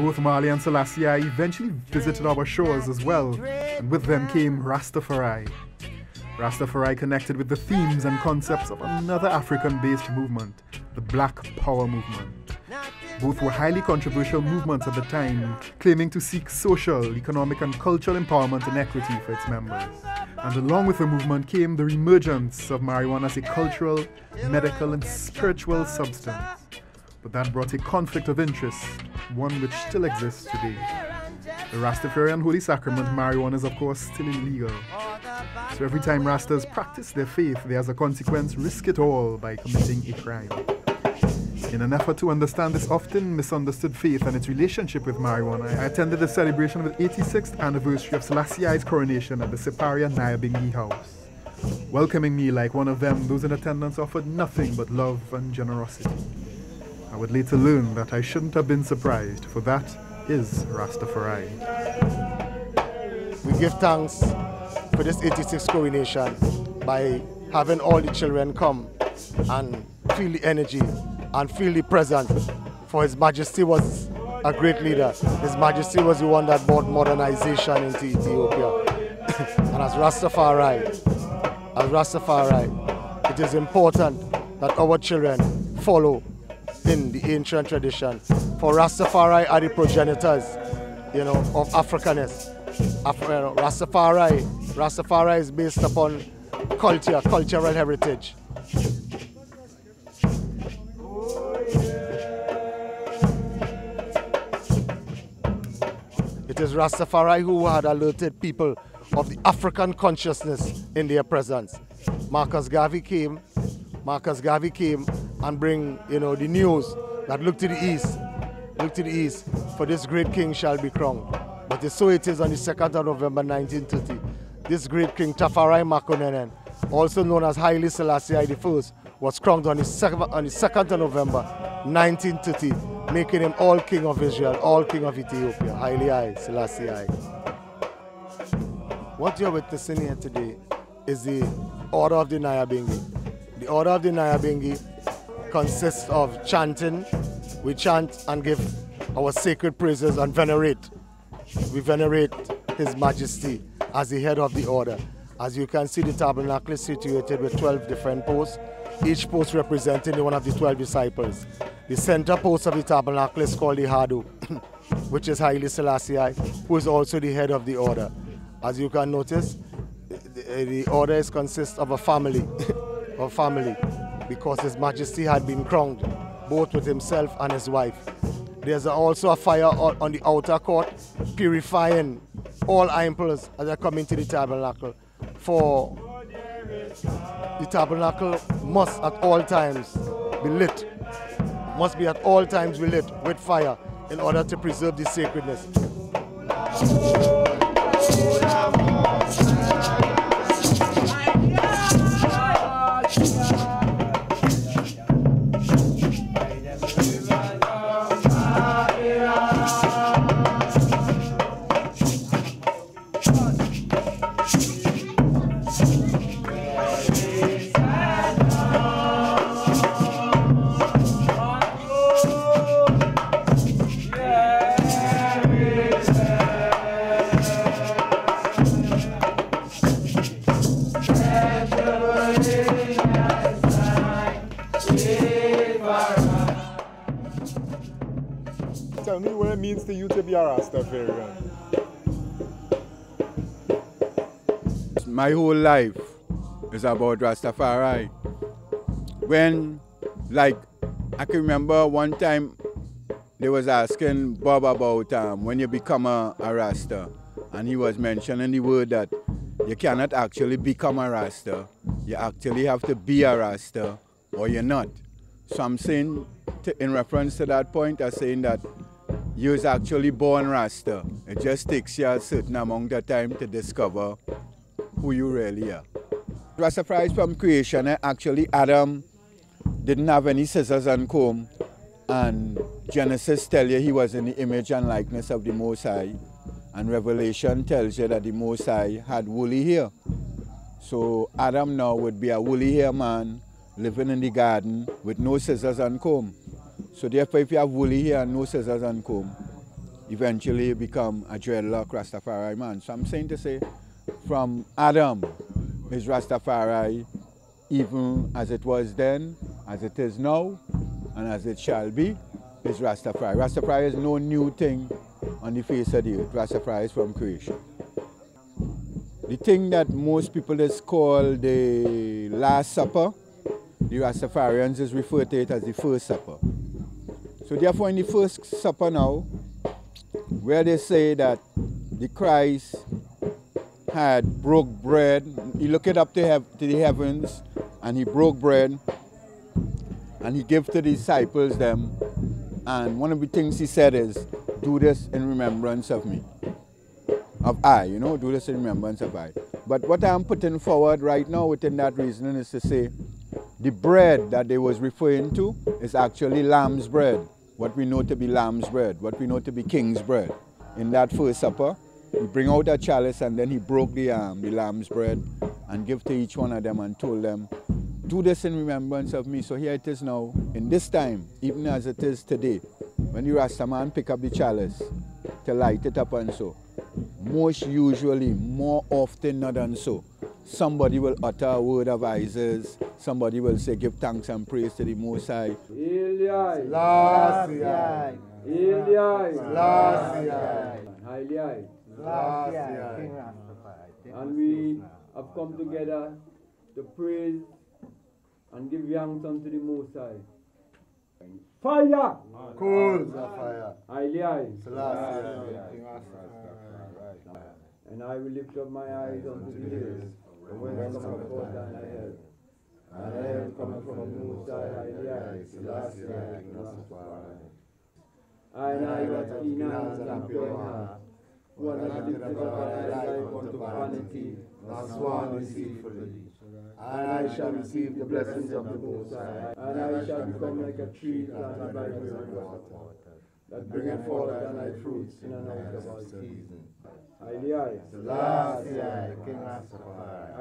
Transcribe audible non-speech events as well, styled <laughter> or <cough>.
Both Marley and Selassie eventually visited our shores as well, and with them came Rastafari. Rastafari connected with the themes and concepts of another African based movement, the Black Power movement. Both were highly controversial movements at the time, claiming to seek social, economic, and cultural empowerment and equity for its members. And along with the movement came the emergence of marijuana as a cultural, medical, and spiritual substance. But that brought a conflict of interest, one which still exists today. The Rastafarian holy sacrament, marijuana, is of course still illegal. So every time Rastas practice their faith, they as a consequence risk it all by committing a crime. In an effort to understand this often misunderstood faith and its relationship with marijuana, I attended the celebration of the 86th anniversary of Selassie's coronation at the Siparia Nyabinghi House. Welcoming me like one of them, those in attendance offered nothing but love and generosity. I would later learn that I shouldn't have been surprised, for that is Rastafari. We give thanks for this 86th coronation by having all the children come and feel the energy and feel the presence. For His Majesty was a great leader. His Majesty was the one that brought modernization into Ethiopia. <coughs> and as Rastafari, as Rastafari, it is important that our children follow the ancient tradition. For Rastafari are the progenitors, you know, of Africanness. Af Rastafari, Rastafari is based upon culture, cultural heritage. It is Rastafari who had alerted people of the African consciousness in their presence. Marcus Garvey came, Marcus Garvey came and bring, you know, the news that look to the east, look to the east, for this great king shall be crowned. But so it is on the 2nd of November 1930. This great king, Tafari Makonnen, also known as Haile Selassie I, was crowned on the, 2nd, on the 2nd of November 1930 making him all king of Israel, all king of Ethiopia, Haile I, Selassie I. What you're witnessing here today is the Order of the Nyabinghi. The Order of the Nyabinghi consists of chanting. We chant and give our sacred praises and venerate. We venerate His Majesty as the head of the order. As you can see, the tabernacle is situated with 12 different posts, each post representing one of the 12 disciples. The center post of the tabernacle is called the Hadu, <coughs> which is Haile Selassie, who is also the head of the order. As you can notice, the, the order is consists of a family, <coughs> a family, because His Majesty had been crowned, both with himself and his wife. There's also a fire on the outer court, purifying all impulses as they come into the tabernacle. For the tabernacle must at all times be lit must be at all times be lit with fire in order to preserve the sacredness. My whole life is about Rastafari. When, like, I can remember one time they was asking Bob about um, when you become a, a Rasta, and he was mentioning the word that you cannot actually become a Rasta. You actually have to be a Rasta, or you're not. So I'm saying, in reference to that point, I'm saying that you was actually born Rasta. It just takes you a certain amount of time to discover who you really are. Rastafari from creation, eh? actually Adam didn't have any scissors and comb and Genesis tell you he was in the image and likeness of the Most High and Revelation tells you that the Most High had woolly hair. So Adam now would be a woolly hair man living in the garden with no scissors and comb. So therefore if you have woolly hair and no scissors and comb, eventually you become a dreadlock Rastafari man. So I'm saying to say, from Adam is Rastafari, even as it was then, as it is now, and as it shall be, is Rastafari. Rastafari is no new thing on the face of the earth. Rastafari is from creation. The thing that most people is called the Last Supper, the Rastafarians is referred to it as the First Supper. So therefore in the First Supper now, where they say that the Christ had broke bread, he looked up to, hev- to the heavens and he broke bread and he gave to the disciples them and one of the things he said is, do this in remembrance of me. Of I, you know, do this in remembrance of I. But what I'm putting forward right now within that reasoning is to say the bread that they was referring to is actually lamb's bread. What we know to be lamb's bread, what we know to be king's bread. In that first supper, he bring out a chalice and then he broke the um, the lamb's bread and give to each one of them and told them, do this in remembrance of me. So here it is now, in this time, even as it is today, when you ask the Rastaman pick up the chalice to light it up and so, most usually, more often not than so, somebody will utter a word of Isaiah's, somebody will say, give thanks and praise to the Most High. Eliai, Selassie, Eliai, Selassie, And we have come together to praise and give thanks unto the Most High. Fire! Coals of fire. And I will lift up my eyes unto the hills, from whence cometh forth thine help. And I am coming from the Most High, Eliai, Selassie. I and I that clean hands and pure heart, not lifted up thy life unto vanity, nor sworn deceitfully. And I shall receive the blessings of the Most High, and I shall become like a tree planted by the water, that bringeth forth thy fruits in and out of season. Selassie, King Rastafari.